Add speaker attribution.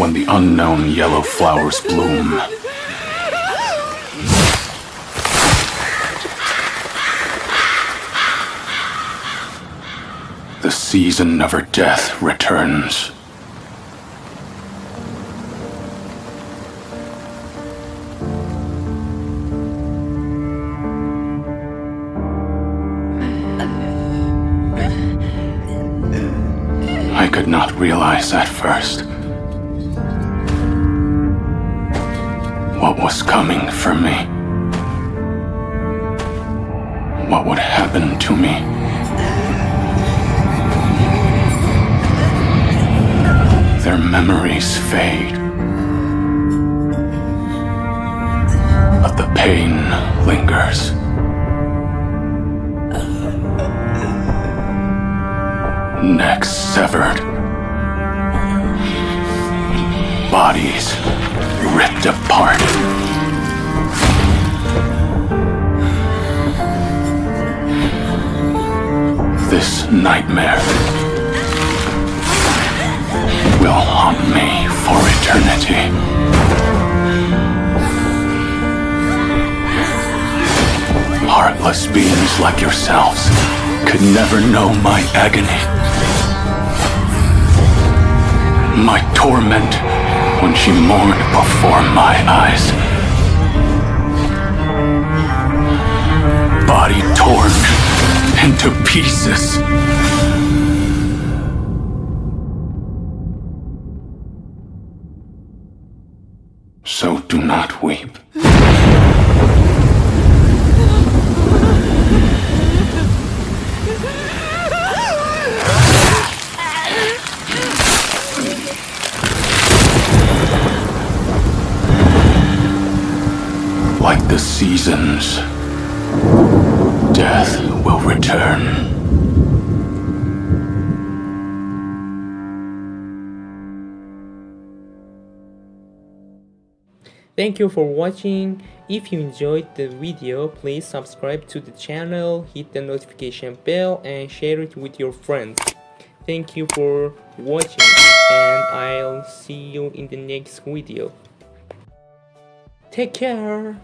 Speaker 1: when the unknown yellow flowers bloom. The season of her death returns. I could not realize at first what was coming for me. What would happen to me. Their memories fade. But the pain lingers. Necks severed. Bodies ripped apart. This nightmare will haunt me for eternity. Heartless beings like yourselves could never know my agony. My torment when she mourned before my eyes. Body torn into pieces. So do not weep. Like the seasons, death will return.
Speaker 2: Thank you for watching. If you enjoyed the video, please subscribe to the channel, hit the notification bell and share it with your friends. Thank you for watching and I'll see you in the next video. Take care.